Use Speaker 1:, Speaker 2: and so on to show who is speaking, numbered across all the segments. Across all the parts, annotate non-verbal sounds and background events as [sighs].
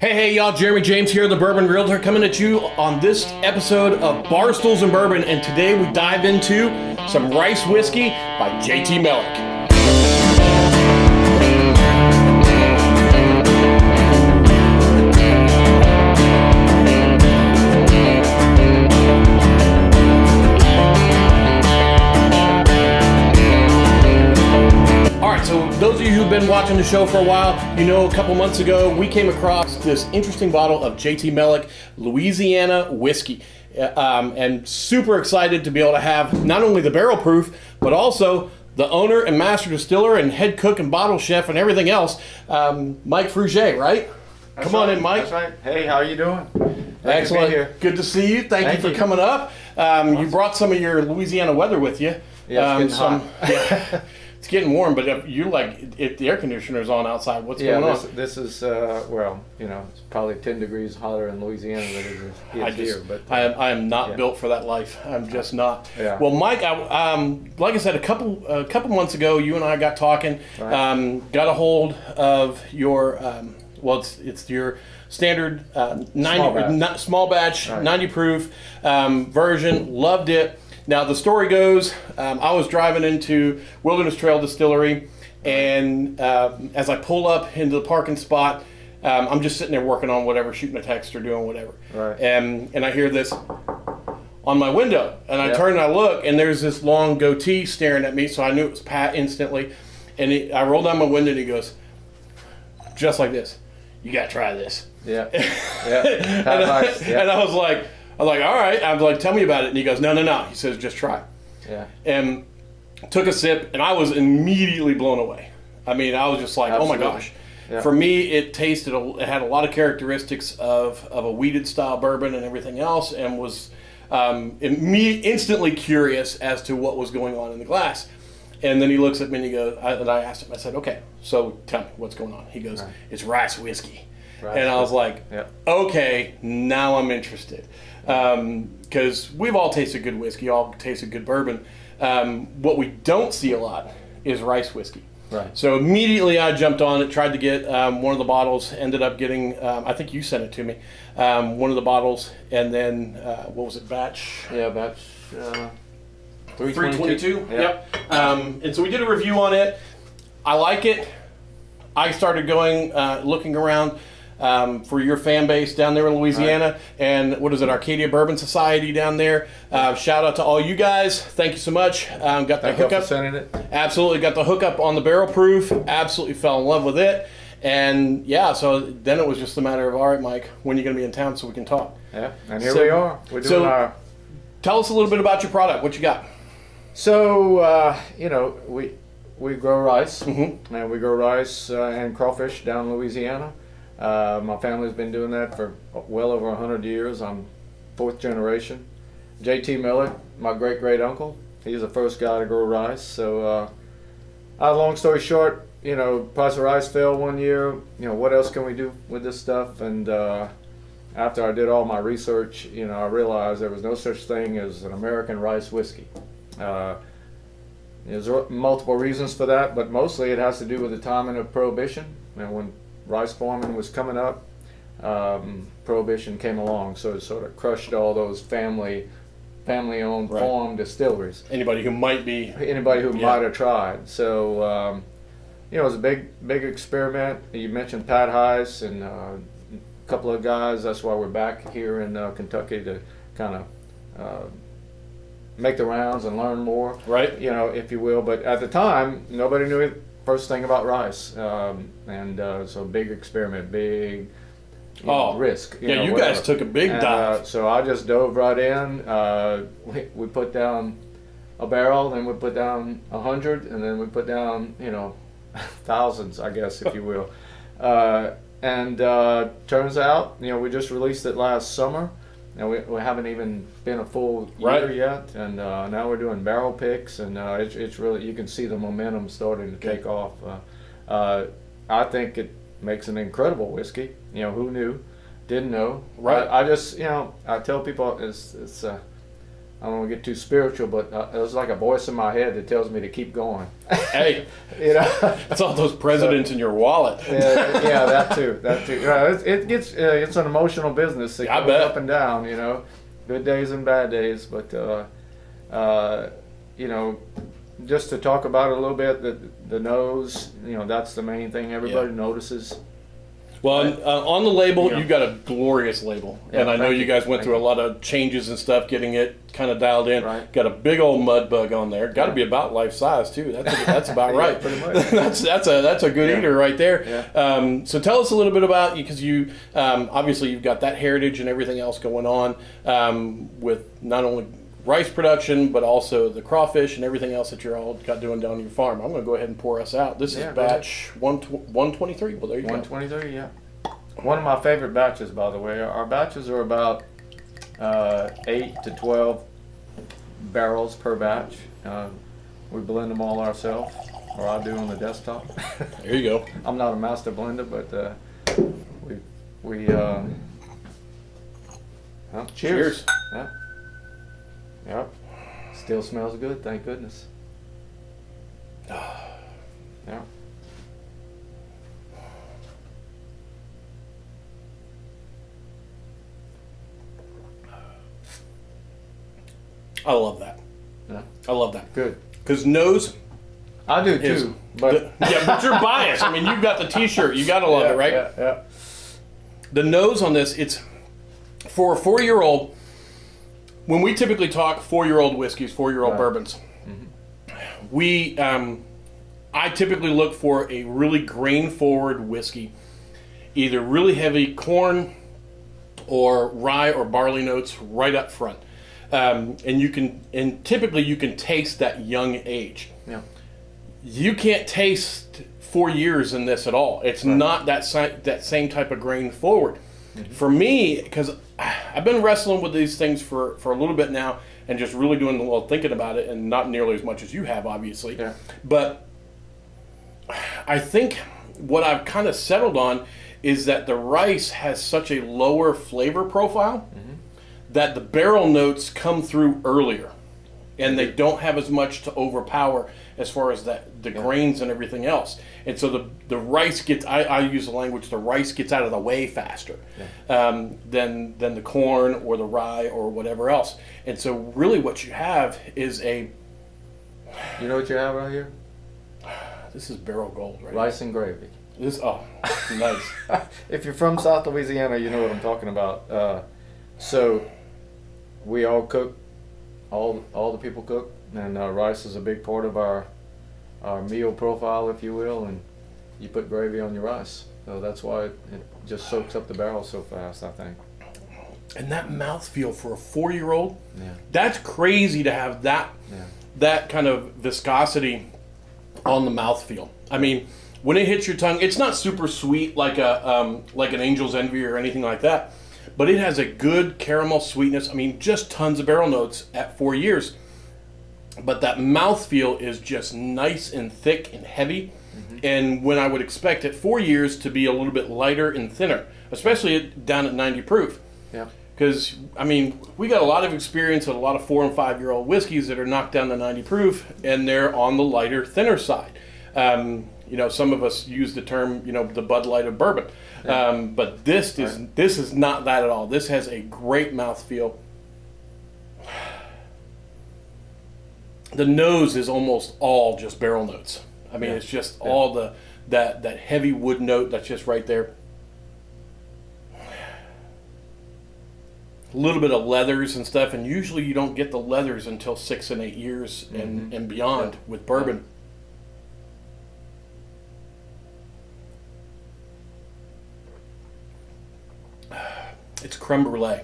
Speaker 1: Hey, hey, y'all, Jeremy James here, the Bourbon Realtor, coming at you on this episode of Barstools and Bourbon. And today we dive into some rice whiskey by JT Meleck. Those of you who've been watching the show for a while, you know a couple months ago we came across this interesting bottle of JT Meleck Louisiana whiskey. Uh, um, and super excited to be able to have not only the barrel proof, but also the owner and master distiller and head cook and bottle chef and everything else, um, Mike Fruge, right?
Speaker 2: That's
Speaker 1: Come on in, Mike.
Speaker 2: That's right. Hey, how are you doing?
Speaker 1: Great Excellent. Good to see you. Thank, Thank you for you. coming up. Um, you brought some of your Louisiana weather with you.
Speaker 2: Yeah, it's um, some, [laughs]
Speaker 1: yeah. [laughs] it's getting warm, but if you're like, if the air conditioner's on outside, what's
Speaker 2: yeah,
Speaker 1: going
Speaker 2: this,
Speaker 1: on?
Speaker 2: This is, uh, well, you know, it's probably 10 degrees hotter in Louisiana than it is, I just, here. But
Speaker 1: I, am, I am not yeah. built for that life. I'm just not.
Speaker 2: Yeah.
Speaker 1: Well, Mike, I, um, like I said, a couple a couple months ago, you and I got talking. Right. Um, got a hold of your, um, well, it's it's your standard uh, 90 small batch, small batch right. 90 proof um, version. Loved it. Now, the story goes um, I was driving into Wilderness Trail Distillery, and uh, as I pull up into the parking spot, um, I'm just sitting there working on whatever, shooting a text or doing whatever.
Speaker 2: Right.
Speaker 1: And, and I hear this on my window, and I yep. turn and I look, and there's this long goatee staring at me, so I knew it was Pat instantly. And he, I roll down my window, and he goes, just like this, you got to try this.
Speaker 2: Yeah. [laughs] yeah.
Speaker 1: and, I, yeah. and I was like, I was like, all right. I'm like, tell me about it. And he goes, no, no, no. He says, just try.
Speaker 2: Yeah.
Speaker 1: And took a sip, and I was immediately blown away. I mean, I was just like, Absolutely. oh my gosh. Yeah. For me, it tasted, a, it had a lot of characteristics of, of a wheated style bourbon and everything else, and was um, instantly curious as to what was going on in the glass. And then he looks at me and he goes, I, and I asked him, I said, okay, so tell me what's going on. He goes, right. it's rice whiskey. And I was like,
Speaker 2: yep.
Speaker 1: okay, now I'm interested because um, we've all tasted good whiskey, all tasted good bourbon. Um, what we don't see a lot is rice whiskey.
Speaker 2: Right.
Speaker 1: So immediately I jumped on it, tried to get um, one of the bottles, ended up getting, um, I think you sent it to me, um, one of the bottles, and then, uh, what was it, batch?
Speaker 2: Yeah, batch uh,
Speaker 1: 322. Yep. yep. Um, and so we did a review on it. I like it. I started going, uh, looking around um, for your fan base down there in Louisiana. Right. And what is it, Arcadia Bourbon Society down there? Uh, shout out to all you guys. Thank you so much. Um, got the
Speaker 2: Thank
Speaker 1: hookup.
Speaker 2: sending it.
Speaker 1: Absolutely. Got the hookup on the barrel proof. Absolutely fell in love with it. And yeah, so then it was just a matter of, all right, Mike, when are you going to be in town so we can talk?
Speaker 2: Yeah, and here so, we are. We're doing so our.
Speaker 1: Tell us a little bit about your product. What you got?
Speaker 2: So, uh, you know, we we grow rice,
Speaker 1: mm-hmm.
Speaker 2: and we grow rice uh, and crawfish down in Louisiana. Uh, my family's been doing that for well over 100 years. I'm fourth generation. J.T. Meleck, my great great uncle, he's the first guy to grow rice. So, uh, uh, long story short, you know, price of rice fell one year. You know, what else can we do with this stuff? And uh, after I did all my research, you know, I realized there was no such thing as an American rice whiskey. Uh, there's multiple reasons for that, but mostly it has to do with the timing of Prohibition. Know, when rice farming was coming up, um, prohibition came along, so it sort of crushed all those family family-owned right. farm distilleries.
Speaker 1: Anybody who might be
Speaker 2: anybody who yeah. might have tried. So um, you know, it was a big big experiment. You mentioned Pat Heist and uh, a couple of guys. That's why we're back here in uh, Kentucky to kind of. Uh, make the rounds and learn more,
Speaker 1: right?
Speaker 2: You know, if you will. But at the time, nobody knew it first thing about rice, um, and uh, so big experiment, big
Speaker 1: oh,
Speaker 2: know, risk.
Speaker 1: yeah,
Speaker 2: know,
Speaker 1: you
Speaker 2: whatever.
Speaker 1: guys took a big
Speaker 2: and,
Speaker 1: dive.
Speaker 2: Uh, so I just dove right in. Uh, we, we, put down a barrel, then we put down a hundred, and then we put down you know [laughs] thousands, I guess, if you will. [laughs] Uh, and uh, turns out, you know, we just released it last summer and we, we haven't even been a full year
Speaker 1: right.
Speaker 2: yet, and uh, now we're doing barrel picks, and uh, it's, it's really you can see the momentum starting to take off. Uh, uh, I think it makes an incredible whiskey. You know, who knew? Didn't know.
Speaker 1: Right.
Speaker 2: I, I just you know I tell people it's it's uh, I don't want to get too spiritual, but uh, there's like a voice in my head that tells me to keep going.
Speaker 1: Hey, [laughs]
Speaker 2: you know,
Speaker 1: it's all those presidents in your wallet.
Speaker 2: yeah, yeah, that too, that too. You know, it, it gets uh, it's an emotional business. It goes
Speaker 1: bet.
Speaker 2: up and down. You know, good days and bad days. But uh, uh, you know, just to talk about it a little bit, the the nose. You know, that's the main thing everybody
Speaker 1: Yeah.
Speaker 2: notices.
Speaker 1: Well, uh, on the label,
Speaker 2: Yeah.
Speaker 1: you got a glorious label,
Speaker 2: Yeah,
Speaker 1: and I know you guys went through a lot of changes and stuff, getting it kind of dialed in.
Speaker 2: Right.
Speaker 1: Got a big old mud bug on there. Got to
Speaker 2: Yeah.
Speaker 1: be about life size too. That's that's about [laughs]
Speaker 2: Yeah,
Speaker 1: right.
Speaker 2: pretty much. [laughs]
Speaker 1: that's that's a that's a good
Speaker 2: Yeah.
Speaker 1: eater right there.
Speaker 2: Yeah.
Speaker 1: Um, so tell us a little bit about you because you um, obviously you've got that heritage and everything else going on um, with not only rice production but also the crawfish and everything else that you're all got doing down your farm. I'm going to go ahead and pour us out. This
Speaker 2: Yeah,
Speaker 1: is batch one one twenty three. Well, there you go.
Speaker 2: 123, yeah. One of my favorite batches, by the way. Our batches are about uh, 8 to 12 barrels per batch. Uh, we blend them all ourselves, or I do on the desktop. [laughs]
Speaker 1: There you go.
Speaker 2: I'm not a master blender, but uh, we, we uh, well, cheers.
Speaker 1: Cheers.
Speaker 2: Yep. Yep. Still smells good, thank goodness. [sighs] Yeah.
Speaker 1: I love that.
Speaker 2: Yeah.
Speaker 1: I love that.
Speaker 2: Good.
Speaker 1: Because nose
Speaker 2: I do
Speaker 1: is.
Speaker 2: too, but
Speaker 1: yeah, but you're [laughs] biased. I mean, you've got the T-shirt. You gotta love
Speaker 2: yeah,
Speaker 1: it, right?
Speaker 2: Yeah, yeah.
Speaker 1: The nose on this, it's for a four-year-old. When we typically talk four-year-old whiskeys, four-year-old
Speaker 2: Right.
Speaker 1: bourbons, we, um, I typically look for a really grain-forward whiskey, either really heavy corn or rye or barley notes right up front, um, and you can, and typically you can taste that young age.
Speaker 2: Yeah.
Speaker 1: you can't taste four years in this at all. It's not that si- that same type of grain forward. Mm-hmm. For me, because I've been wrestling with these things for, for a little bit now, and just really doing a little thinking about it, and not nearly as much as you have, obviously.
Speaker 2: Yeah.
Speaker 1: But I think what I've kind of settled on is that the rice has such a lower flavor profile mm-hmm. that the barrel notes come through earlier and they don't have as much to overpower as far as that the grains and everything else. And so the the rice gets I, I use the language the rice gets out of the way faster um, than than the corn or the rye or whatever else. And so really what you have is a
Speaker 2: You know what you have right here? [sighs]
Speaker 1: this is barrel gold right
Speaker 2: Rice and gravy.
Speaker 1: this oh nice [laughs]
Speaker 2: if you're from South Louisiana, you know what I'm talking about. Uh, so we all cook, all all the people cook, and uh, rice is a big part of our our meal profile, if you will. And you put gravy on your rice, so that's why it, it just soaks up the barrel so fast. I think.
Speaker 1: and that mouthfeel for a four year old
Speaker 2: Yeah.
Speaker 1: that's crazy to have that
Speaker 2: Yeah.
Speaker 1: that kind of viscosity on the mouthfeel. I mean, when it hits your tongue, it's not super sweet like a um, like an Angel's Envy or anything like that, but it has a good caramel sweetness. I mean, just tons of barrel notes at four years. But that mouthfeel is just nice and thick and heavy. And when I would expect at four years to be a little bit lighter and thinner, especially down at 90 proof.
Speaker 2: Yeah.
Speaker 1: Because I mean, we got a lot of experience with a lot of four and five year old whiskeys that are knocked down to ninety proof, and they're on the lighter, thinner side. Um, you know, some of us use the term, you know, the Bud Light of bourbon, um, but this is this is not that at all. This has a great mouthfeel. [sighs] The nose is almost all just barrel notes. I mean,
Speaker 2: Yeah.
Speaker 1: it's just all the that that heavy wood note that's just right there. a little bit of leathers and stuff, and usually you don't get the leathers until six and eight years and, and beyond
Speaker 2: Yeah.
Speaker 1: with bourbon. It's creme brulee.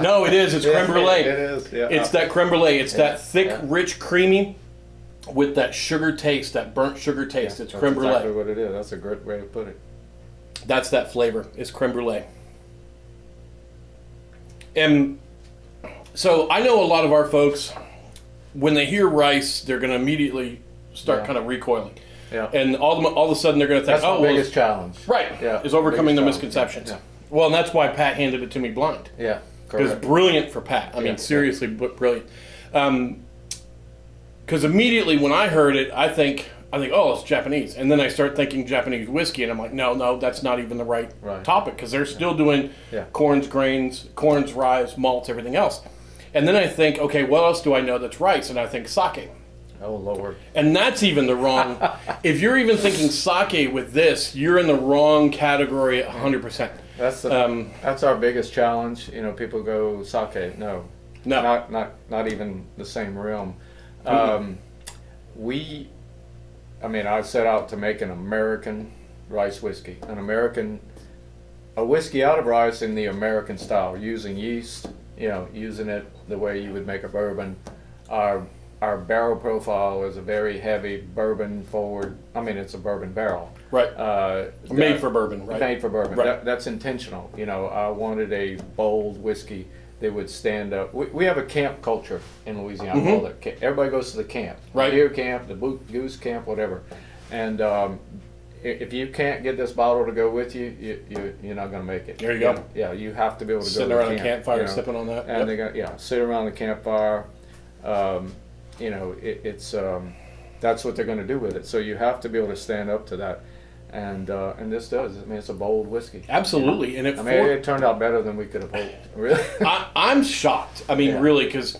Speaker 1: no, it is. It's [laughs] creme brulee.
Speaker 2: It is. Yeah.
Speaker 1: It's that creme brulee. It's
Speaker 2: Yeah,
Speaker 1: that thick,
Speaker 2: yeah.
Speaker 1: rich, creamy, with that sugar taste, that burnt sugar taste. it's creme brulee.
Speaker 2: exactly what it is. That's a great way to put it.
Speaker 1: That's that flavor. It's creme brulee. And so I know a lot of our folks, when they hear rice, they're going to immediately start
Speaker 2: Yeah.
Speaker 1: kind of recoiling,
Speaker 2: Yeah.
Speaker 1: and all of, all of a sudden they're going to think,
Speaker 2: That's
Speaker 1: "Oh,
Speaker 2: my
Speaker 1: well,
Speaker 2: biggest challenge.
Speaker 1: right,
Speaker 2: Yeah,
Speaker 1: is overcoming the
Speaker 2: biggest
Speaker 1: misconceptions."
Speaker 2: Yeah.
Speaker 1: Well, and that's why Pat handed it to me blind.
Speaker 2: Yeah.
Speaker 1: Because brilliant for Pat. I mean, seriously, b brilliant. Um, because immediately when I heard it, I think I think, oh, it's Japanese, and then I start thinking Japanese whiskey, and I'm like, no, no, that's not even the right,
Speaker 2: Right.
Speaker 1: topic because they're still doing
Speaker 2: Yeah.
Speaker 1: corns, grains, corns, rye, malts, everything else. And then I think, okay, what else do I know that's rice? And I think sake.
Speaker 2: Oh Lord.
Speaker 1: And that's even the wrong. [laughs] if you're even thinking sake with this, you're in the wrong category 100%.
Speaker 2: That's the,
Speaker 1: Um,
Speaker 2: that's our biggest challenge. You know, people go sake. No,
Speaker 1: No.
Speaker 2: not not not even the same realm. Um, we, I mean, I set out to make an American rice whiskey, an American, a whiskey out of rice in the American style, using yeast. You know, using it the way you would make a bourbon. Our our barrel profile is a very heavy bourbon forward. I mean, it's a bourbon barrel.
Speaker 1: Right.
Speaker 2: Uh,
Speaker 1: Made
Speaker 2: that-
Speaker 1: for bourbon, right?
Speaker 2: Made for bourbon.
Speaker 1: Right.
Speaker 2: That, that's intentional. You know, I wanted a bold whiskey that would stand up. We, we have a camp culture in Louisiana.
Speaker 1: Mhm.
Speaker 2: it Everybody goes to the camp.
Speaker 1: Right.
Speaker 2: The deer camp, the goose camp, whatever. And um, if you can't get this bottle to go with you, you, you you're not going to make it.
Speaker 1: There you go.
Speaker 2: Yeah, you have to be able to
Speaker 1: Sitting
Speaker 2: go to
Speaker 1: around
Speaker 2: the camp,
Speaker 1: campfire,
Speaker 2: you know.
Speaker 1: sipping on that.
Speaker 2: And
Speaker 1: Yep.
Speaker 2: they got yeah, sit around the campfire. Um, you know, it, it's um, that's what they're going to do with it. So you have to be able to stand up to that. And uh, and this does. I mean, it's a bold whiskey.
Speaker 1: Absolutely. And it,
Speaker 2: I mean,
Speaker 1: for-
Speaker 2: it turned out better than we could have hoped. [laughs] Really?
Speaker 1: I, I'm shocked. I mean,
Speaker 2: Yeah.
Speaker 1: really, because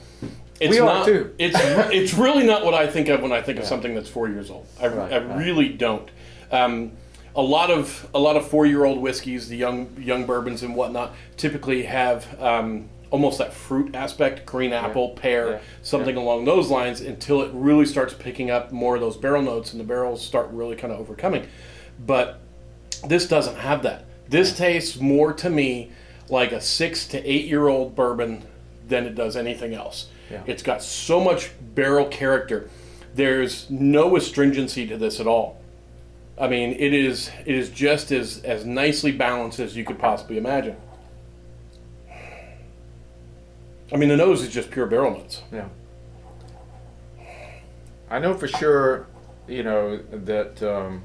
Speaker 1: it's
Speaker 2: We are
Speaker 1: not.
Speaker 2: too.
Speaker 1: It's [laughs] it's really not what I think of when I think of something that's four years old. I,
Speaker 2: Right,
Speaker 1: I
Speaker 2: right.
Speaker 1: really don't. Um, a lot of a lot of four year old whiskeys, the young young bourbons and whatnot, typically have um, almost that fruit aspect, green apple, pear,
Speaker 2: Yeah.
Speaker 1: something along those lines, until it really starts picking up more of those barrel notes, and the barrels start really kind of overcoming. But this doesn't have that. This tastes more to me like a six to eight year old bourbon than it does anything else.
Speaker 2: Yeah.
Speaker 1: It's got so much barrel character. There's no astringency to this at all. I mean, it is it is just as as nicely balanced as you could possibly imagine. I mean, the nose is just pure barrel notes.
Speaker 2: yeah. I know for sure, you know, that um,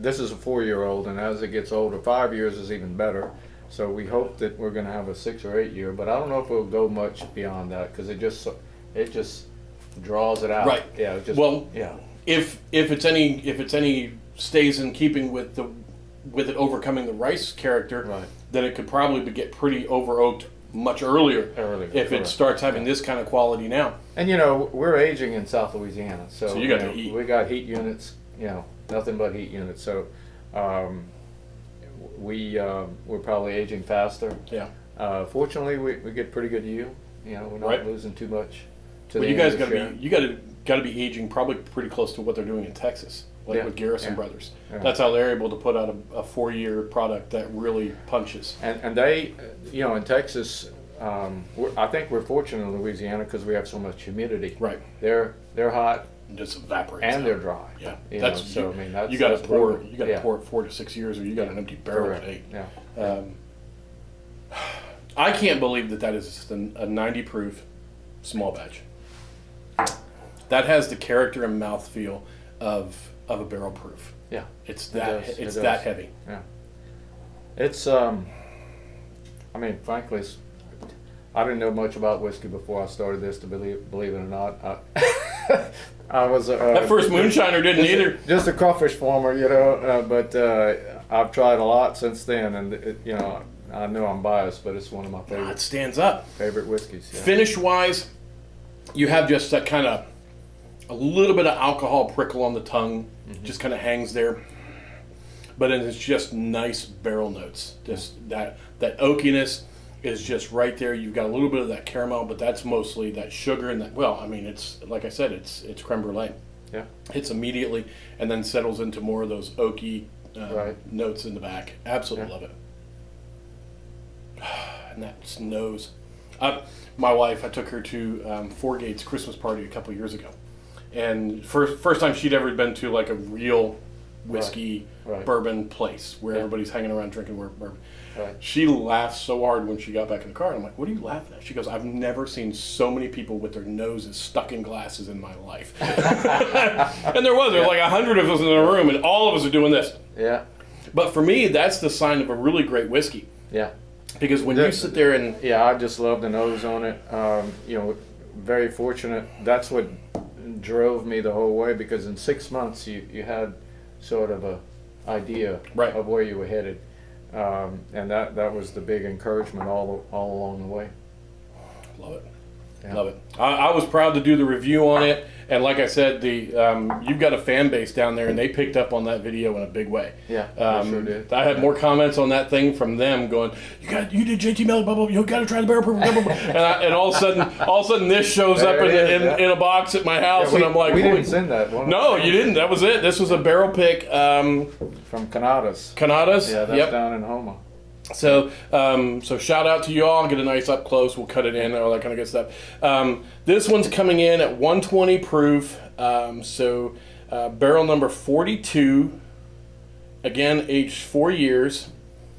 Speaker 2: this is a four-year-old, and as it gets older, five years is even better. So we hope that we're going to have a six or eight year, but I don't know if we'll go much beyond that because it just it just draws it out.
Speaker 1: Right.
Speaker 2: Yeah. Just,
Speaker 1: Well,
Speaker 2: yeah.
Speaker 1: if if it's any if it's any stays in keeping with the with it overcoming the rice character,
Speaker 2: Right.
Speaker 1: then it could probably be- get pretty over oaked much earlier.
Speaker 2: Earlier,
Speaker 1: if it starts having this kind of quality now.
Speaker 2: And you know, we're aging in South Louisiana, so,
Speaker 1: So you got
Speaker 2: know,
Speaker 1: the heat.
Speaker 2: We got heat units, you know, nothing but heat units. So um, we uh, we're probably aging faster.
Speaker 1: Yeah.
Speaker 2: Uh, fortunately, we, we get pretty good yield. You know, we're not
Speaker 1: Right.
Speaker 2: losing too much. To the
Speaker 1: you guys got to be you got to got to be aging probably pretty close to what they're doing in Texas, like
Speaker 2: Yeah,
Speaker 1: with Garrison
Speaker 2: yeah,
Speaker 1: Brothers.
Speaker 2: yeah.
Speaker 1: That's how they're able to put out a, a four year product that really punches.
Speaker 2: And and they, uh, you know, in Texas, um, I think we're fortunate in Louisiana because we have so much humidity.
Speaker 1: Right.
Speaker 2: They're they're hot
Speaker 1: And just evaporates.
Speaker 2: and
Speaker 1: out.
Speaker 2: th're dry.
Speaker 1: Yeah,
Speaker 2: You
Speaker 1: that's
Speaker 2: know, so
Speaker 1: you,
Speaker 2: I mean that's
Speaker 1: you got to pour
Speaker 2: brutal.
Speaker 1: you got to
Speaker 2: Yeah.
Speaker 1: pour it four to six years, or you got an empty barrel
Speaker 2: Correct.
Speaker 1: at eight.
Speaker 2: Yeah.
Speaker 1: Um, I can't believe that that is just a 90 proof small batch. That has the character and mouthfeel of of a barrel proof.
Speaker 2: Yeah.
Speaker 1: It's that
Speaker 2: it
Speaker 1: it's
Speaker 2: does.
Speaker 1: that heavy.
Speaker 2: Yeah, it's um, I mean, frankly, it's, I didn't know much about whiskey before I started this. To believe believe it or not, I, [laughs] [laughs] I was uh,
Speaker 1: That first moonshiner didn't
Speaker 2: just,
Speaker 1: either.
Speaker 2: just a crawfish farmer, you know. Uh, but uh, I've tried a lot since then, and it, you know, I know I'm biased, but it's one of my
Speaker 1: Ah, It stands up.
Speaker 2: favorite whiskeys. Yeah.
Speaker 1: Finish wise, you have just that kind of a little bit of alcohol prickle on the tongue,
Speaker 2: Mm-hmm.
Speaker 1: just kind of hangs there. But it's just nice barrel notes. Just that that oakiness is just right there. You've got a little bit of that caramel, but that's mostly that sugar and that. Well, I mean, it's like I said, it's it's creme brulee.
Speaker 2: Yeah.
Speaker 1: Hits immediately and then settles into more of those oaky uh,
Speaker 2: Right.
Speaker 1: notes in the back. Absolutely
Speaker 2: Yeah.
Speaker 1: love it. [sighs] And that nose. Uh, my wife, I took her to um, Four Gates Christmas party a couple years ago, and first first time she'd ever been to like a real whiskey
Speaker 2: Right.
Speaker 1: bourbon place where
Speaker 2: Yeah.
Speaker 1: everybody's hanging around drinking bourbon.
Speaker 2: Right.
Speaker 1: She laughed so hard when she got back in the car. And I'm like, "What are you laughing at?" She goes, "I've never seen so many people with their noses stuck in glasses in my life." [laughs] and there was there were like a hundred of us in the room, and all of us are doing this.
Speaker 2: Yeah.
Speaker 1: But for me, that's the sign of a really great whiskey.
Speaker 2: Yeah.
Speaker 1: Because when you sit there and
Speaker 2: yeah, I just love the nose on it. Um, you know, very fortunate. That's what drove me the whole way because in six months you, you had sort of a idea
Speaker 1: Right.
Speaker 2: of where you were headed, um, and that that was the big encouragement all all along the way.
Speaker 1: love it,
Speaker 2: Yeah.
Speaker 1: love it. I, I was proud to do the review on it, and like I said, the um, you've got a fan base down there, and they picked up on that video in a big way.
Speaker 2: Yeah, they
Speaker 1: Um,
Speaker 2: sure did.
Speaker 1: I had more comments on that thing from them going, "You got, you did JT Meleck, blah blah. blah, You got to try the barrel proof." And, I, and all of a sudden, all of a sudden, this shows up in,
Speaker 2: it is,
Speaker 1: in,
Speaker 2: yeah.
Speaker 1: in a box at my house,
Speaker 2: Yeah, we,
Speaker 1: and I'm like,
Speaker 2: we didn't send that one.
Speaker 1: "No, you didn't. That was it. This was a barrel pick, um,
Speaker 2: from Cannata's.
Speaker 1: Cannata's.
Speaker 2: Yeah, that's
Speaker 1: yep.
Speaker 2: down in Houma.
Speaker 1: So, um, so shout out to you all. Get a nice up close. We'll cut it in, all that kind of good stuff. Um, this one's coming in at 120 proof. Um, so, uh, barrel number 42. Again, aged four years.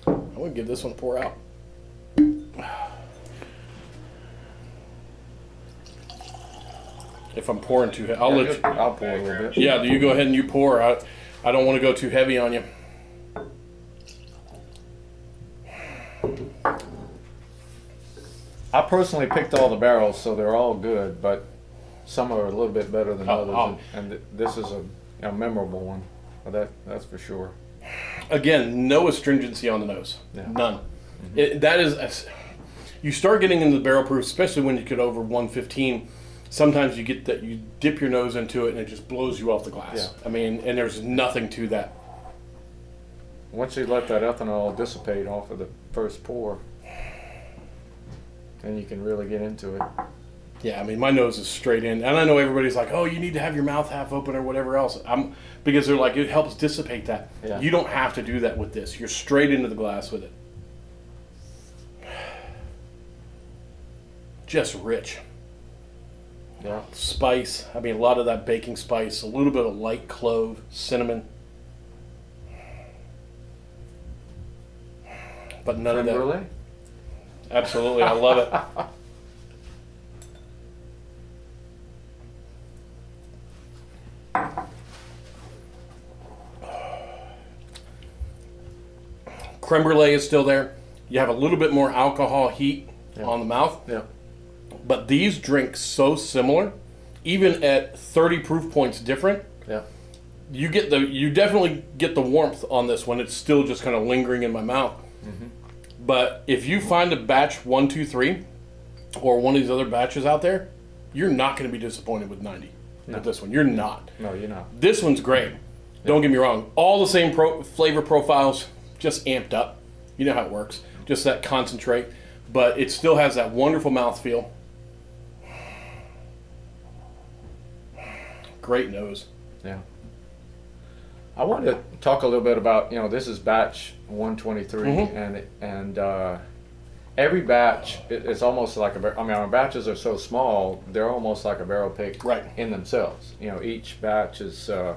Speaker 1: I'm gonna give this one a pour out. If I'm pouring too heavy, I'll
Speaker 2: Yeah,
Speaker 1: let you.
Speaker 2: I'll pour a little bit.
Speaker 1: Yeah, do you go ahead and you pour. I, I don't want to go too heavy on you.
Speaker 2: Personally picked all the barrels, so they're all good, but some are a little bit better than
Speaker 1: Oh,
Speaker 2: others,
Speaker 1: oh.
Speaker 2: and, and th- this is a, a memorable one. Well, that that's for sure.
Speaker 1: again, no astringency on the nose.
Speaker 2: Yeah.
Speaker 1: None. Mm-hmm. It, that is, a- you start getting into the barrel proof, especially when you get over 115. Sometimes you get that you dip your nose into it and it just blows you off the glass. I mean, and there's nothing to that.
Speaker 2: Once you let that ethanol dissipate off of the first pour, then you can really get into it.
Speaker 1: Yeah, I mean, my nose is straight in, and I know everybody's like, "Oh, you need to have your mouth half open or whatever else." I'm because they're like, it helps dissipate that.
Speaker 2: Yeah.
Speaker 1: You don't have to do that with this. You're straight into the glass with it. [sighs] Just rich.
Speaker 2: Yeah.
Speaker 1: spice. I mean, a lot of that baking spice, a little bit of light clove, cinnamon, but none of that.
Speaker 2: brulee?
Speaker 1: Absolutely, I love it. Creme brulee is still there. You have a little bit more alcohol heat
Speaker 2: Yeah.
Speaker 1: on the mouth.
Speaker 2: Yeah.
Speaker 1: But these drinks so similar, even at 30 proof points different,
Speaker 2: Yeah.
Speaker 1: you get the you definitely get the warmth on this one. It's still just kind of lingering in my mouth. But if you find a batch one, two, three, or one of these other batches out there, you're not going to be disappointed with 90 with this one. You're not.
Speaker 2: No, you're not.
Speaker 1: This one's great. Don't get me wrong. All the same pro- flavor profiles, just amped up. You know how it works. Just that concentrate, but it still has that wonderful mouthfeel. Great nose.
Speaker 2: Yeah. I want to talk a little bit about you know this is batch 123
Speaker 1: Mhm.
Speaker 2: and and uh, every batch it, it's almost like a bar- I mean our batches are so small they're almost like a barrel pick
Speaker 1: Right.
Speaker 2: in themselves. You know each batch is uh,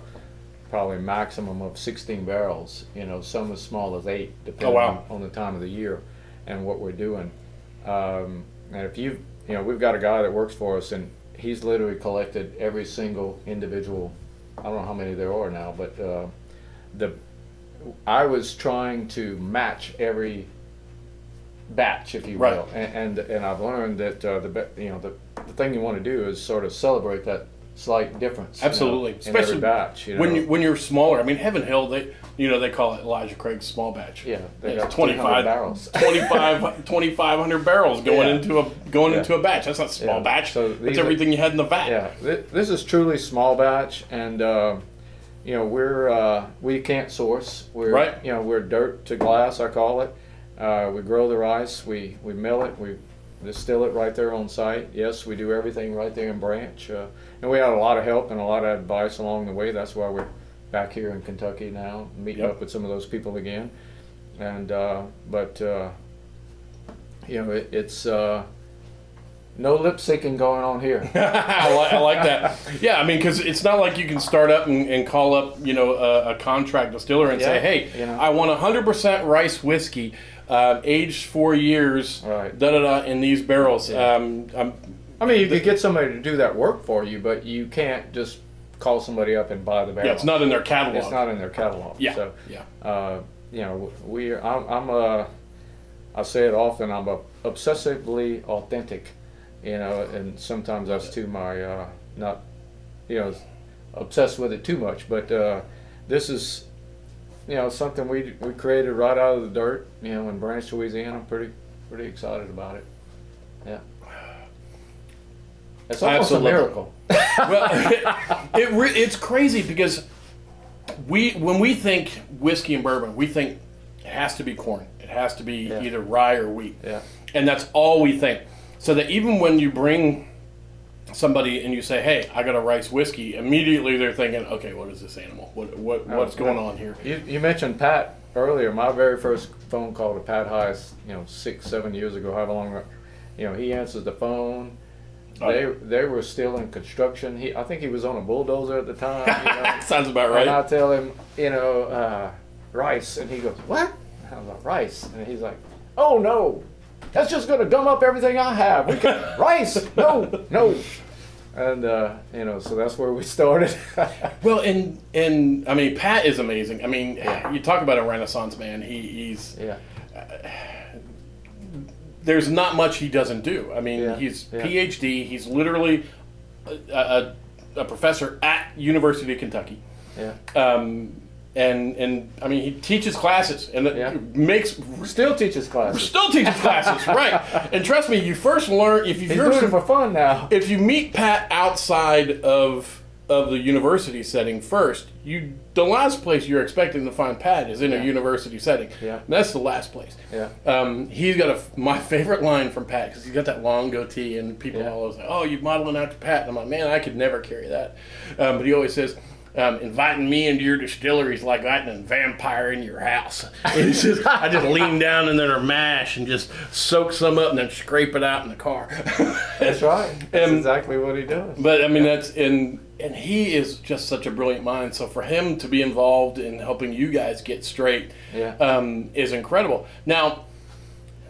Speaker 2: probably a maximum of 16 barrels. You know some as small as eight depending
Speaker 1: Oh, wow.
Speaker 2: on, on the time of the year and what we're doing. Um, and if you you know we've got a guy that works for us and he's literally collected every single individual I don't know how many there are now, but uh, the I was trying to match every batch, if you
Speaker 1: Right.
Speaker 2: will, and, and and I've learned that uh, the you know the the thing you want to do is sort of celebrate that slight difference. you know,
Speaker 1: Absolutely, especially
Speaker 2: batch. You know?
Speaker 1: when you when you're smaller. I mean, Heaven Hill, they you know they call it Elijah Craig's small batch.
Speaker 2: yeah, they got
Speaker 1: 25 [laughs]
Speaker 2: 25 barrels.
Speaker 1: 25 2,500 barrels going
Speaker 2: Yeah.
Speaker 1: into a going
Speaker 2: Yeah.
Speaker 1: into a batch. That's not a small
Speaker 2: Yeah.
Speaker 1: batch.
Speaker 2: So
Speaker 1: That's
Speaker 2: are-
Speaker 1: everything you had in the vat.
Speaker 2: Yeah, this is truly small batch, and uh, you know we're uh, we can't source. We're
Speaker 1: Right.
Speaker 2: you know we're dirt to glass, I call it. Uh, we grow the rice, we we mill it, we distill it right there on site. Yes, we do everything right there in Branch, uh, and we had a lot of help and a lot of advice along the way. That's why we're back here in Kentucky now, meeting
Speaker 1: Yep.
Speaker 2: up with some of those people again. And uh, but uh, you know it, it's. Uh, no lip syncing going on here. [laughs]
Speaker 1: I, like, I like that. Yeah, I mean, because it's not like you can start up and, and call up, you know, a, a contract distiller and say, "Hey,
Speaker 2: you know.
Speaker 1: I want 100% rice whiskey, uh, aged four years,
Speaker 2: Right.
Speaker 1: da da da, in these barrels."
Speaker 2: Yeah.
Speaker 1: Um, I'm,
Speaker 2: I mean, you could get somebody to do that work for you, but you can't just call somebody up and buy the barrel.
Speaker 1: yeah, it's not in their catalog.
Speaker 2: It's not in their catalog.
Speaker 1: Yeah,
Speaker 2: So,
Speaker 1: yeah.
Speaker 2: uh, you know, we I'm, I'm uh, I say it often. I'm a, obsessively authentic, you know, and sometimes that's to my uh, not, you know, obsessed with it too much. But uh, this is, you know, something we we created right out of the dirt, you know, in Branch, Louisiana. I'm pretty pretty excited about it. Yeah. It's almost a miracle. [laughs] well,
Speaker 1: it, [laughs] it re- it's crazy because we when we think whiskey and bourbon, we think it has to be corn. It has to be yeah. either rye or wheat.
Speaker 2: Yeah.
Speaker 1: And that's all we think. So that even when you bring somebody and you say, "Hey, I got a rice whiskey," immediately they're thinking, "Okay, what is this animal? What what oh, what's going on here?"
Speaker 2: You, you mentioned Pat earlier. My very first phone call to Pat Heist, you know, six seven years ago, however long, you know, he answers the phone they they were still in construction. He I think he was on a bulldozer at the time.
Speaker 1: You know? [laughs] Sounds about right.
Speaker 2: And I tell him, you know, uh, rice, and he goes, "What?" I was like, "Rice," and he's like, "Oh no, that's just going to gum up everything I have. We can [laughs] rice, no, no." And uh, you know, so that's where we started. [laughs]
Speaker 1: well, and and I mean, Pat is amazing. I mean, you talk about a renaissance man. He, he's
Speaker 2: yeah. Uh,
Speaker 1: there's not much he doesn't do. I mean, yeah, he's yeah. PhD. He's literally a, a, a, professor at University of Kentucky.
Speaker 2: Yeah.
Speaker 1: Um, and and I mean, he teaches classes and yeah. makes
Speaker 2: still teaches classes.
Speaker 1: Still teaches classes, [laughs] right? And trust me, you first learn if you
Speaker 2: he's doing it for fun now.
Speaker 1: If you meet Pat outside of of the university setting first, you the last place you're expecting to find Pat is in yeah. a university setting.
Speaker 2: Yeah, and
Speaker 1: that's the last place.
Speaker 2: Yeah,
Speaker 1: um, he's got a my favorite line from Pat because he's got that long goatee, and people yeah. always like, "Oh, you're modeling after Pat," and I'm like, "Man, I could never carry that." Um, but he always says. Um, inviting me into your distillery is like inviting a vampire in your house. [laughs] [laughs] And just, I just lean down and in there mash and just soak some up and then scrape it out in the car. [laughs]
Speaker 2: that's right. That's and, exactly what he does.
Speaker 1: But I mean, yeah. that's in and he is just such a brilliant mind. So for him to be involved in helping you guys get straight
Speaker 2: yeah.
Speaker 1: um, is incredible. Now,